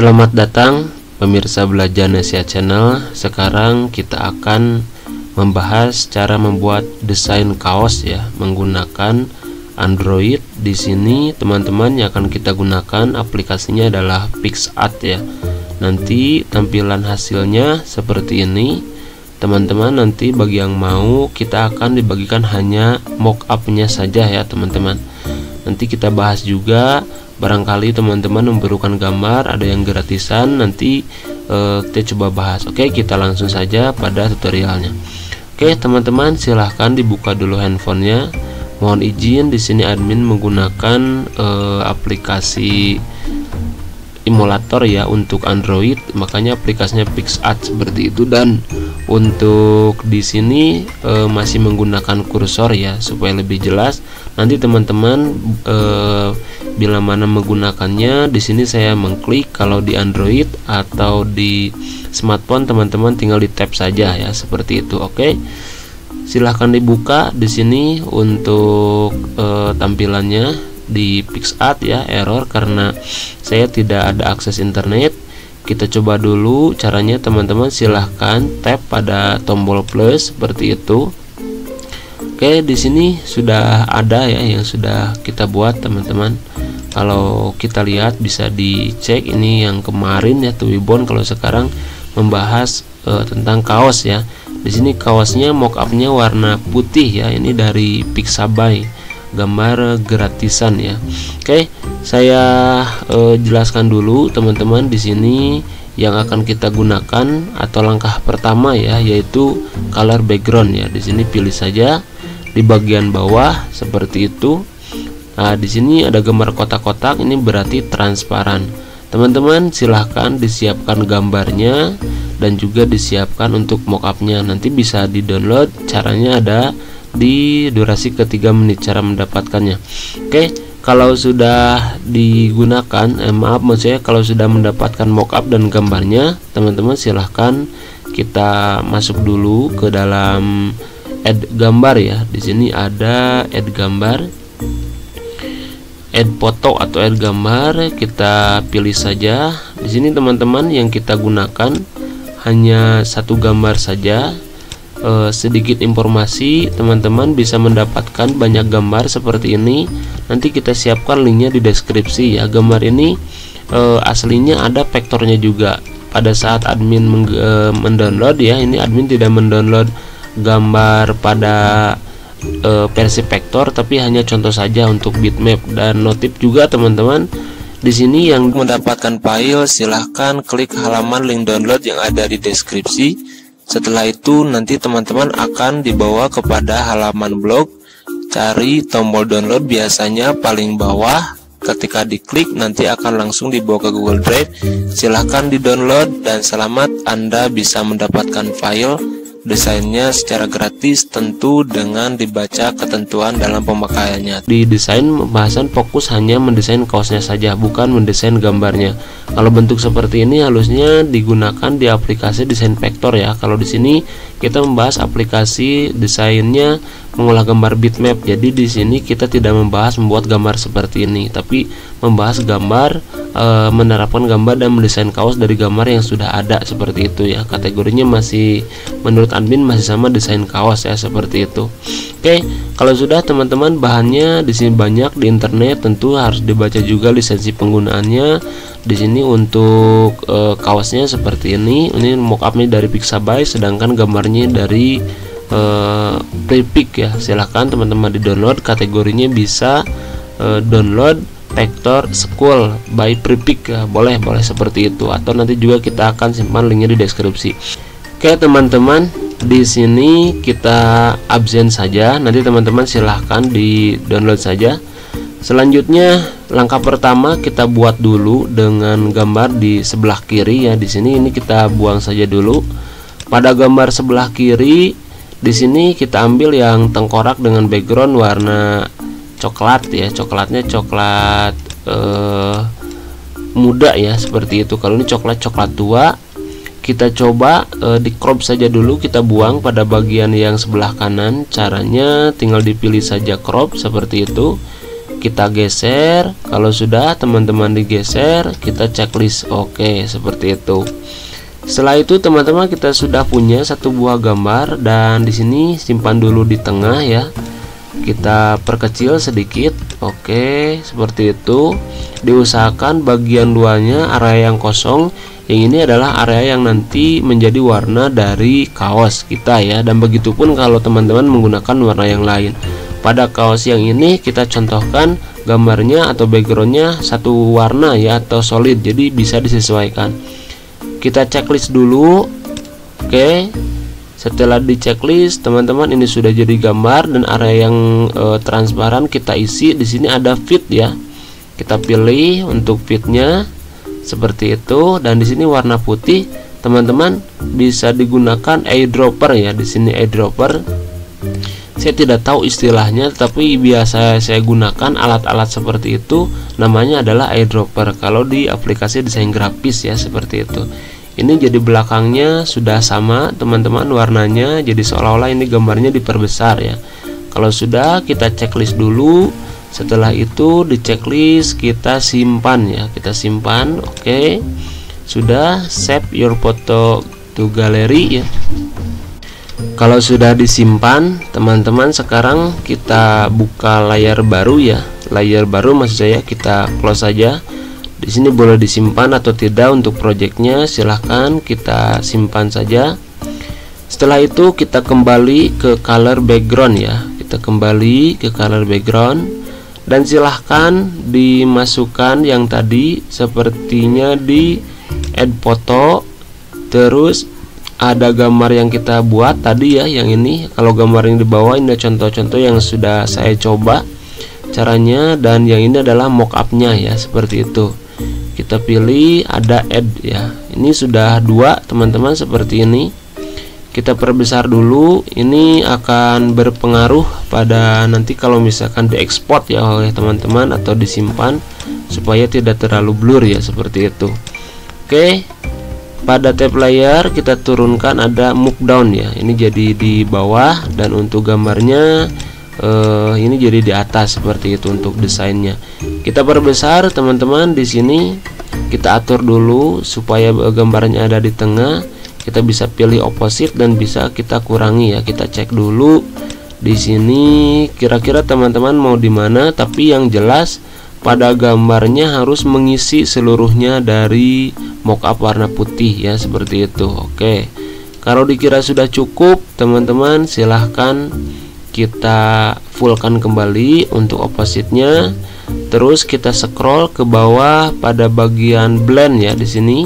Selamat datang pemirsa belajar Nesia Channel. Sekarang kita akan membahas cara membuat desain kaos ya menggunakan Android. Di sini teman-teman yang akan kita gunakan aplikasinya adalah PixArt ya. Nanti tampilan hasilnya seperti ini. Teman-teman nanti bagi yang mau kita akan dibagikan hanya mockupnya saja ya teman-teman. Nanti kita bahas juga barangkali teman-teman memerlukan gambar ada yang gratisan nanti uh, kita coba bahas. Oke kita langsung saja pada tutorialnya. Oke teman-teman silahkan dibuka dulu handphonenya. Mohon izin di sini admin menggunakan uh, aplikasi emulator ya untuk Android. Makanya aplikasinya PixArt seperti itu. Dan untuk di sini e, masih menggunakan kursor ya supaya lebih jelas. Nanti teman-teman e, bila mana menggunakannya di sini saya mengklik kalau di Android atau di smartphone teman-teman tinggal di tap saja ya seperti itu. Oke silahkan dibuka di sini untuk e, tampilannya di PixArt ya error karena saya tidak ada akses internet. Kita coba dulu caranya teman-teman. Silahkan tap pada tombol plus seperti itu. Oke di sini sudah ada ya yang sudah kita buat teman-teman kalau kita lihat bisa dicek ini yang kemarin ya Tuwibon kalau sekarang membahas uh, tentang kaos ya. Di sini kaosnya mockupnya warna putih ya ini dari Pixabay gambar gratisan ya. Oke saya uh, jelaskan dulu teman-teman di sini yang akan kita gunakan atau langkah pertama ya yaitu color background ya. Di sini pilih saja di bagian bawah seperti itu nah di sini ada gambar kotak-kotak ini berarti transparan. Teman-teman silahkan disiapkan gambarnya dan juga disiapkan untuk mockupnya. Nanti bisa di download caranya ada di durasi ketiga menit cara mendapatkannya. Oke kalau sudah digunakan eh, maaf maksudnya kalau sudah mendapatkan mockup dan gambarnya teman-teman silahkan kita masuk dulu ke dalam add gambar ya. Di sini ada add gambar add foto atau add gambar kita pilih saja. Di sini teman-teman yang kita gunakan hanya satu gambar saja. Eh, sedikit informasi teman-teman bisa mendapatkan banyak gambar seperti ini. Nanti kita siapkan linknya di deskripsi ya. Gambar ini eh, aslinya ada vektornya juga. Pada saat admin eh, mendownload ya ini admin tidak mendownload gambar pada eh, versi vektor tapi hanya contoh saja untuk bitmap. Dan notif juga teman-teman di sini yang mendapatkan file silahkan klik halaman link download yang ada di deskripsi. Setelah itu nanti teman-teman akan dibawa kepada halaman blog. Cari tombol download biasanya paling bawah. Ketika diklik nanti akan langsung dibawa ke Google Drive. Silahkan di download dan selamat Anda bisa mendapatkan file desainnya secara gratis tentu dengan dibaca ketentuan dalam pemakaiannya. Di desain pembahasan fokus hanya mendesain kaosnya saja bukan mendesain gambarnya. Kalau bentuk seperti ini harusnya digunakan di aplikasi desain vektor ya. Kalau di sini kita membahas aplikasi desainnya mengolah gambar bitmap. Jadi di sini kita tidak membahas membuat gambar seperti ini, tapi membahas gambar e, menerapkan gambar dan mendesain kaos dari gambar yang sudah ada seperti itu ya. Kategorinya masih menurut admin masih sama desain kaos ya seperti itu. Oke, kalau sudah teman-teman bahannya di sini banyak di internet tentu harus dibaca juga lisensi penggunaannya. Di sini untuk e, kaosnya seperti ini. Ini mockupnya dari Pixabay sedangkan gambarnya dari uh, ya. Silahkan teman-teman di download kategorinya bisa uh, download vector school by Prepic ya. Boleh boleh seperti itu. Atau nanti juga kita akan simpan linknya di deskripsi. Oke teman-teman di sini kita absen saja. Nanti teman-teman silahkan di download saja. Selanjutnya langkah pertama kita buat dulu dengan gambar di sebelah kiri ya. Di sini ini kita buang saja dulu. Pada gambar sebelah kiri di sini kita ambil yang tengkorak dengan background warna coklat ya. Coklatnya coklat eh, muda ya seperti itu. Kalau ini coklat coklat tua kita coba eh, di crop saja dulu kita buang pada bagian yang sebelah kanan. Caranya tinggal dipilih saja crop seperti itu. Kita geser. Kalau sudah teman-teman digeser kita checklist. Oke seperti itu setelah itu teman-teman kita sudah punya satu buah gambar dan di sini simpan dulu di tengah ya. Kita perkecil sedikit. Oke seperti itu. Diusahakan bagian duanya area yang kosong. Yang ini adalah area yang nanti menjadi warna dari kaos kita ya. Dan begitupun kalau teman-teman menggunakan warna yang lain. Pada kaos yang ini kita contohkan gambarnya atau backgroundnya satu warna ya atau solid. Jadi bisa disesuaikan kita checklist dulu oke? Setelah di checklist teman-teman ini sudah jadi gambar dan area yang e, transparan kita isi. Di sini ada fit ya. Kita pilih untuk fitnya seperti itu. Dan di sini warna putih teman-teman bisa digunakan eyedropper ya. Di sini eyedropper saya tidak tahu istilahnya tapi biasa saya gunakan alat-alat seperti itu. Namanya adalah eyedropper. Kalau di aplikasi desain grafis ya seperti itu. Ini jadi belakangnya sudah sama teman-teman warnanya jadi seolah-olah ini gambarnya diperbesar ya. Kalau sudah kita checklist dulu. Setelah itu di checklist kita simpan ya. Kita simpan oke. Okay. sudah save your photo to gallery ya kalau sudah disimpan teman-teman sekarang kita buka layar baru ya. Layar baru maksud saya kita close saja di sini boleh disimpan atau tidak untuk projectnya silahkan kita simpan saja. Setelah itu kita kembali ke color background ya. Kita kembali ke color background. Dan silahkan dimasukkan yang tadi sepertinya di add foto terus ada gambar yang kita buat tadi ya yang ini. Kalau gambar yang di bawah ini contoh-contoh yang sudah saya coba caranya. Dan yang ini adalah mockupnya ya seperti itu. Kita pilih ada add ya. Ini sudah dua teman-teman seperti ini. Kita perbesar dulu. Ini akan berpengaruh pada nanti kalau misalkan diekspor ya oleh teman-teman atau disimpan supaya tidak terlalu blur ya seperti itu. Oke pada tab layar kita turunkan ada move down ya. Ini jadi di bawah dan untuk gambarnya eh, ini jadi di atas seperti itu untuk desainnya. Kita perbesar teman-teman di sini. Kita atur dulu supaya gambarnya ada di tengah. Kita bisa pilih opposite dan bisa kita kurangi ya. Kita cek dulu di sini kira-kira teman-teman mau di mana tapi yang jelas pada gambarnya harus mengisi seluruhnya dari mockup warna putih ya seperti itu. Oke kalau dikira sudah cukup teman-teman silahkan kita fullkan kembali untuk opposite-nya. Terus kita scroll ke bawah pada bagian blend ya di sini.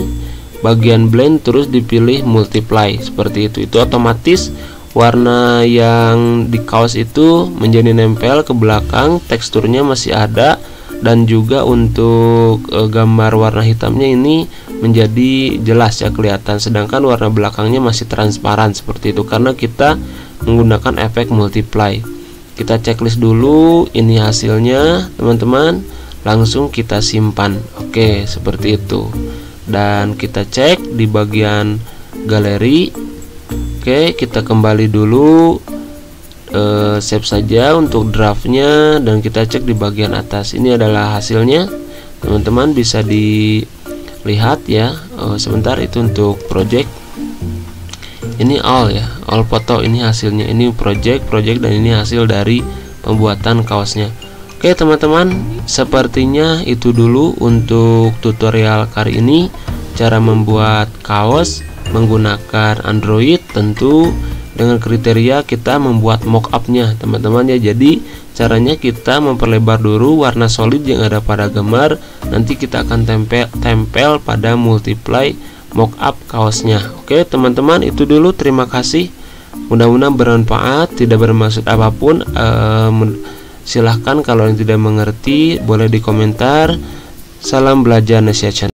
Bagian blend terus dipilih multiply seperti itu. Itu otomatis warna yang di kaos itu menjadi nempel ke belakang teksturnya masih ada dan juga untuk e, gambar warna hitamnya ini menjadi jelas ya kelihatan. Sedangkan warna belakangnya masih transparan seperti itu karena kita menggunakan efek multiply. Kita checklist dulu ini hasilnya teman-teman. Langsung kita simpan. Oke seperti itu. Dan kita cek di bagian galeri. Oke kita kembali dulu uh, save saja untuk draftnya dan kita cek di bagian atas. Ini adalah hasilnya. Teman-teman bisa dilihat ya. Uh, sebentar itu untuk project. Ini all ya all foto. Ini hasilnya ini project project dan ini hasil dari pembuatan kaosnya. Oke teman-teman sepertinya itu dulu untuk tutorial kali ini. Cara membuat kaos menggunakan Android tentu dengan kriteria kita membuat mockupnya teman-teman ya. Jadi caranya kita memperlebar dulu warna solid yang ada pada gambar. Nanti kita akan tempel tempel pada multiply mockup kaosnya. Oke teman-teman itu dulu. Terima kasih. Mudah-mudahan bermanfaat tidak bermaksud apa pun. Uh, silahkan kalau yang tidak mengerti boleh di komentar. Salam belajar Nesia Channel